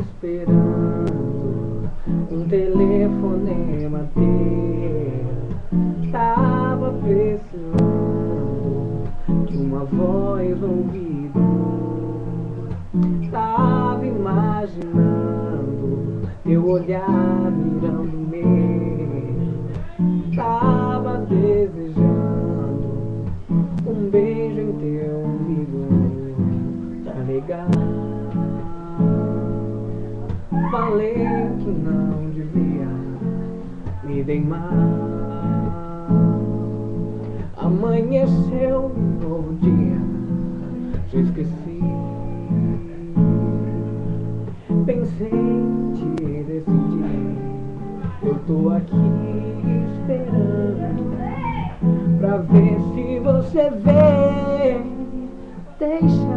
esperando um telefonema teu. Tava precisando de uma voz ouvido. Tava imaginando teu olhar mirando meu. Tava desejando um beijo em teu umbigo. Tá legal. Não devia me dei mal. Amanheceu um novo dia, já esqueci. Pensei em te decidir. Eu tô aqui esperando pra ver se você vem. Deixa